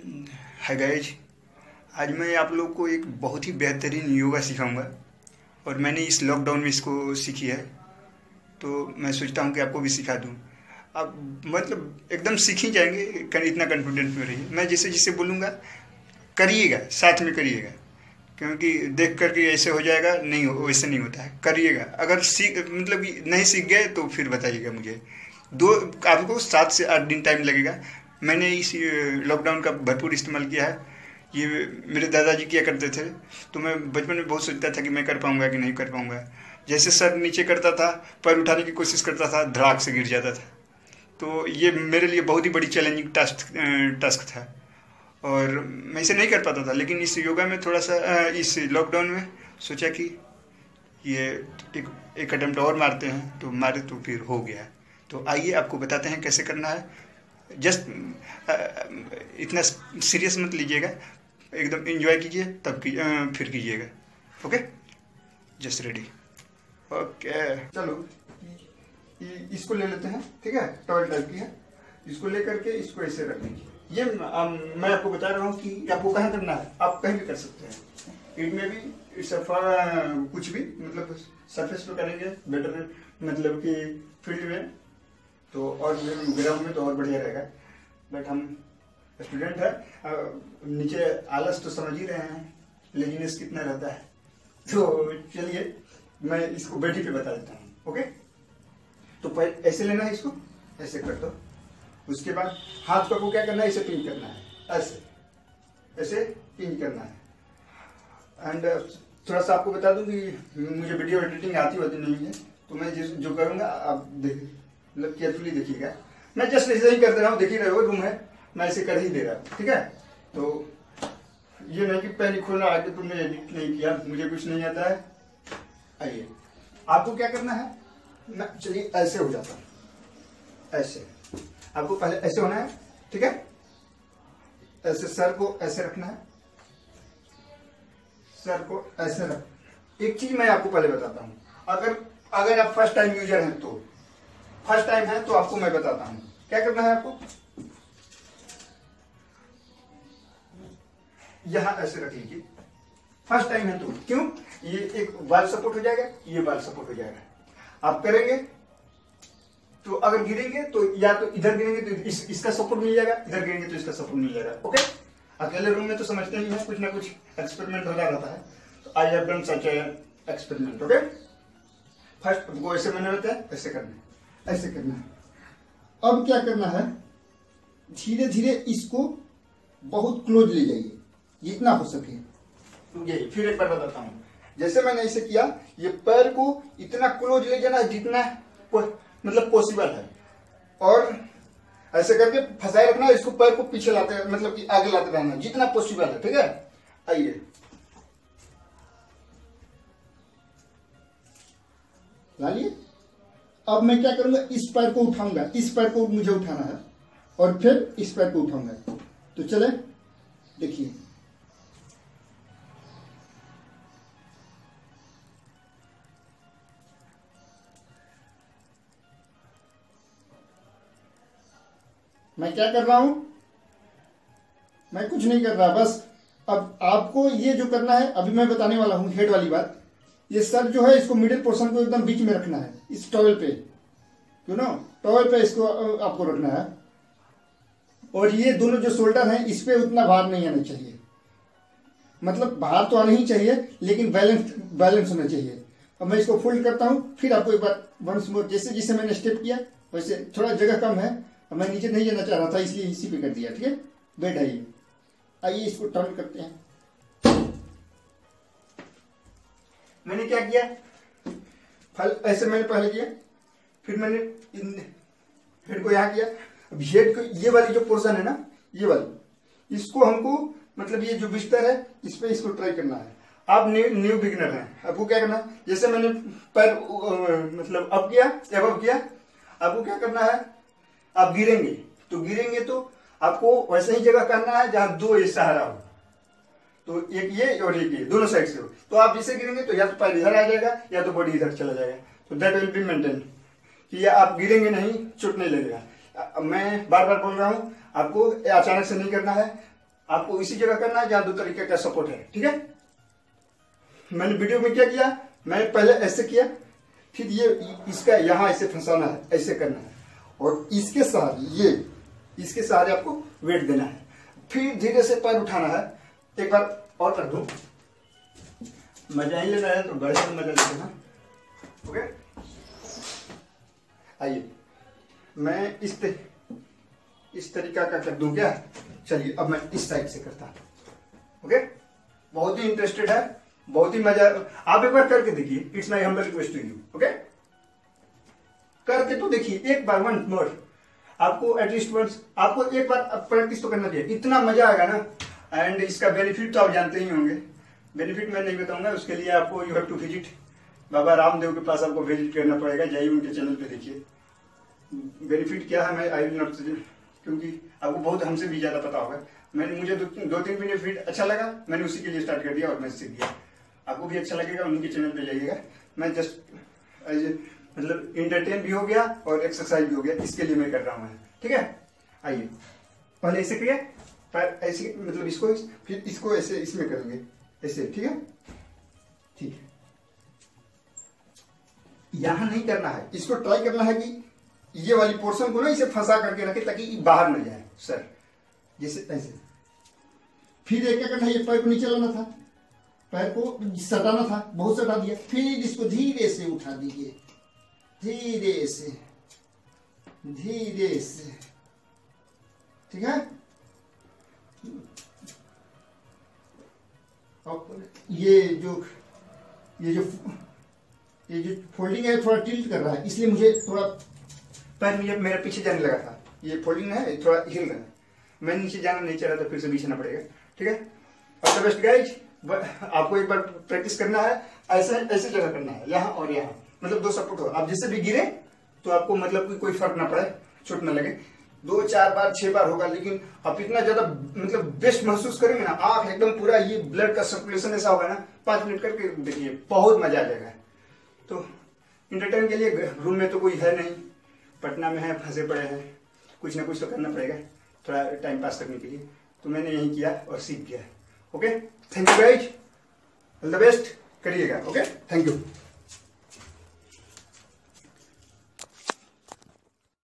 हाय guys आज मैं आप लोग को एक बहुत ही बेहतरीन योगा सिखाऊँगा। और मैंने इस लॉकडाउन में इसको सीखी है। तो मैं सोचता हूँ कि आपको भी सिखा दूँ। आप मतलब एकदम सीख ही जाएँगे इतना कॉन्फिडेंस में रहिए। मैं जैसे जैसे बोलूँगा, करिएगा, साथ में करिएगा। क्योंकि देख करके ऐसे हो जाएगा, नहीं वैसे नहीं होता है। करिएगा। अगर सीख मतलब नहीं सीख गए तो फिर बताइएगा मुझे। दो, आपको सात से आठ दिन टाइम लगेगा। मैंने इस लॉकडाउन का भरपूर इस्तेमाल किया है। ये मेरे दादाजी किया करते थे तो मैं बचपन में बहुत सोचता था कि मैं कर पाऊँगा कि नहीं कर पाऊँगा। जैसे सर नीचे करता था, पैर उठाने की कोशिश करता था, धड़ाक से गिर जाता था। तो ये मेरे लिए बहुत ही बड़ी चैलेंजिंग टास्क टास्क था। और मैं इसे नहीं कर पाता था, लेकिन इस योगा में थोड़ा सा इस लॉकडाउन में सोचा कि ये एक एक अटैम्प्ट और मारते हैं तो मारे तो फिर हो गया। तो आइए आपको बताते हैं कैसे करना है। जस्ट इतना सीरियस मत लीजिएगा। एकदम इंजॉय कीजिए तब की, फिर कीजिएगा। ओके जस्ट रेडी ओके चलो। इसको ले लेते हैं ठीक है? टॉयल टाइप की है। इसको लेकर के इसको ऐसे रख लीजिए ये आ, मैं आपको बता रहा हूँ कि आपको कहाँ करना है। आप कहीं भी कर सकते हैं। इट में भी सफ़ा कुछ भी मतलब सरफेस पे करेंगे बेटर मतलब कि फ़ील्ड में तो और ग्राउंड में तो और बढ़िया रहेगा। बट हम स्टूडेंट है नीचे आलस तो समझ ही रहे हैं लेजिनेस कितना रहता है। तो चलिए, मैं इसको बैठी पे बता देता हूँ ओके तो ऐसे लेना है इसको, ऐसे कर दो। उसके बाद हाथ को क्या करना है? इसे पिंच करना है, ऐसे ऐसे पिंच करना है। एंड थोड़ा सा आपको बता दूँ कि मुझे वीडियो एडिटिंग आती होती नहीं है तो मैं जो करूँगा, आप देख मतलब केयरफुली देखिएगा। मैं जस्ट ऐसे ही कर दे रहा हूँ, देख ही रहे हो, रूम है। मैं ऐसे कर ही दे रहा हूँ, ठीक है? तो ये नहीं कि पहले खोलना आगे तुमने एडिट नहीं किया, मुझे कुछ नहीं आता है। आइए। आपको क्या करना है? चलिए, ऐसे हो जाता हूँ। ऐसे। आपको पहले ऐसे होना है, ठीक है? ऐसे सर को ऐसे रखना है। सर को ऐसे रख। एक चीज़ मैं आपको पहले बताता हूँ। अगर अगर आप फ़र्स्ट टाइम यूज़र हैं तो। फ़र्स्ट टाइम है तो आपको मैं बताता हूँ। क्या करना है आपको? यहाँ ऐसे रख लीजिए। फ़र्स्ट टाइम है तो क्यों? ये एक बाल सपोर्ट हो जाएगा ये बाल सपोर्ट हो जाएगा। आप करेंगे तो अगर गिरेंगे तो या तो इधर गिरेंगे तो इस, इसका सपोर्ट मिल जाएगा इधर गिरेंगे तो इसका सपोर्ट मिल जाएगा। ओके अकेले रूम में तो समझते ही है कुछ ना कुछ एक्सपेरिमेंट होता रहता है। तो I have done such experiment okay first वो ऐसे मैंने रहता है ऐसे करना ऐसे करना है। अब क्या करना है? धीरे धीरे इसको बहुत क्लोज ले जाइए। जितना हो सके। यही फिर एक बार बताता हूँ। जैसे मैंने ऐसे किया, ये पैर को इतना क्लोज ले जाना जितना मतलब पॉसिबल है। और ऐसे करके फंसाए रखना, इसको पैर को पीछे लाते मतलब कि आगे लाते रहना, जितना पॉसिबल है, ठीक है? आइए। लाइए अब मैं क्या करूँगा? इस पैर को उठाऊँगा। इस पैर को मुझे उठाना है और फिर इस पैर को उठाऊँगा। तो चले, देखिए। मैं क्या कर रहा हूँ? मैं कुछ नहीं कर रहा, बस। अब आपको ये जो करना है, अभी मैं बताने वाला हूँ, हेड वाली बात। ये सर जो है, इसको मिडिल पोर्शन को एकदम बीच में रखना है, इस टॉवल पे। क्यों ना टॉवल पे इसको आपको रखना है। और ये दोनों जो शोल्डर हैं, इस पे उतना भार नहीं आना चाहिए। मतलब भार तो आना ही चाहिए, लेकिन बैलेंस बैलेंस होना चाहिए। अब मैं इसको फोल्ड करता हूँ, फिर आपको एक बार वंस मोर जैसे जैसे मैंने स्टेप किया, वैसे थोड़ा जगह कम है। मैं नीचे नहीं जाना चाह रहा था, इसलिए इसी पे कर दिया, ठीक है? बैठ आइए। आइए, इसको टर्न करते हैं। मैंने क्या किया? फल, ऐसे मैंने पहले किया, फिर मैंने हेड को यहाँ किया। अब हेड को ये वाली जो पोर्शन है ना, ये वाली, इसको हमको मतलब ये जो बिस्तर है, इस पर इसको ट्राई करना है। आप न्यू न्यू बिगनर हैं, आपको क्या करना है? जैसे मैंने पैर मतलब अब किया अब किया, आपको क्या करना है? आप गिरेंगे तो गिरेंगे तो आपको वैसे ही जगह करना है जहाँ दो ये सहारा हो। तो एक ये और एक ये, दोनों साइड से हो तो आप इसे गिरेंगे तो या तो पैर इधर आ जाएगा, या तो बॉडी इधर चला जाएगा। तो दैट विल बी मेंटेन कि ये आप गिरेंगे नहीं, चोट नहीं लगेगा। मैं बार बार बोल रहा हूँ, आपको अचानक से नहीं करना है। आपको इसी जगह करना है जहाँ दो तरीके का सपोर्ट है, ठीक है? मैंने वीडियो में क्या किया? मैंने पहले ऐसे किया, फिर ये, इसका यहाँ ऐसे फंसाना है, ऐसे करना है। और इसके सहारे, ये, इसके सहारे आपको वेट देना है। फिर धीरे से पैर उठाना है। एक बार और कर दू? मज़ा ही लेना है तो बड़े से मज़ा लेते हैं ओके? आइए। मैं इस ते, इस तरीका का कर दूँ क्या? चलिए अब मैं इस साइड से करता हूँ। ओके? बहुत ही इंटरेस्टेड है बहुत ही मज़ा आप एक बार करके देखिए it's my humble request to you okay? करके तो देखिए एक बार वन मोर आपको एटलीस्ट वंस आपको एक बार प्रैक्टिस तो करना चाहिए। इतना मज़ा आएगा ना। एंड इसका बेनिफिट तो आप जानते ही होंगे। बेनिफिट मैं नहीं बताऊँगा उसके लिए आपको you have to visit Baba Ramdev के पास आपको विज़िट करना पड़ेगा जाइए उनके चैनल पे देखिए। बेनिफिट क्या है मैं आई विल नॉट क्योंकि आपको बहुत हमसे भी ज़्यादा पता होगा। मैंने मुझे दो, दो तीन बेनिफिट अच्छा लगा मैंने उसी के लिए स्टार्ट कर दिया और मैं सीख दिया आपको भी अच्छा लगेगा उनके चैनल पे जाइएगा। मैं जस्ट एज मतलब इंटरटेन भी हो गया और एक्सरसाइज भी हो गया इसके लिए मैं कर रहा हूँ। ठीक है? आइए। पहले ऐसे करिए। पर ऐसे मतलब इसको फिर इसको ऐसे इसमें करेंगे। ऐसे, ठीक है? ठीक। है यहाँ नहीं करना है। इसको ट्राई करना है कि ये वाली पोर्शन को ना इसे फंसा करके रखे ताकि बाहर न जाए सर जैसे ऐसे। फिर एक क्या करना ये पैर को नीचे लाना था। पैर को सटाना था, बहुत सटा दिया। फिर इसको धीरे से उठा दीजिए। धीरे से। धीरे से। ठीक है? ये जो ये जो ये जो फोल्डिंग है, थोड़ा टिल्ट कर रहा है, इसलिए मुझे थोड़ा पैर मुझे मेरे पीछे जाने लगा था। ये फोल्डिंग है थोड़ा हिल रहा है। मैं नीचे जाना नहीं चाह रहा था, फिर से बीछना पड़ेगा, ठीक है? और द बेस्ट गाइज़ आपको एक बार प्रैक्टिस करना है, ऐसे ऐसे जगह करना है, यहाँ और यहाँ। मतलब दो सपोर्ट हो। आप जिससे भी गिरे तो आपको मतलब कोई फ़र्क ना पड़े, चोट ना लगे। दो, चार बार, छह बार होगा, लेकिन आप इतना ज़्यादा मतलब बेस्ट महसूस करेंगे ना, आँख एकदम पूरा ये ब्लड का सर्कुलेशन ऐसा होगा ना, पाँच मिनट करके देखिए, बहुत मज़ा आ जाएगा। तो इंटरटेन के लिए रूम में तो कोई है नहीं, पटना में है, फंसे पड़े हैं, कुछ ना कुछ तो करना पड़ेगा, थोड़ा टाइम पास करने के लिए। तो मैंने यही किया और सीख गया okay thank you guys all the best करिएगा ओके थैंक यू